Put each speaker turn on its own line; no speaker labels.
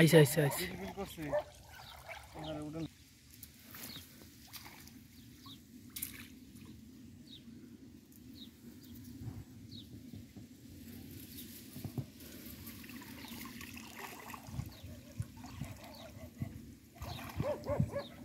আইসা আইসা আইসা
Ha, ha, ha.